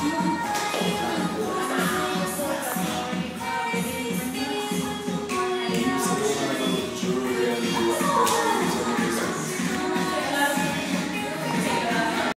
Keep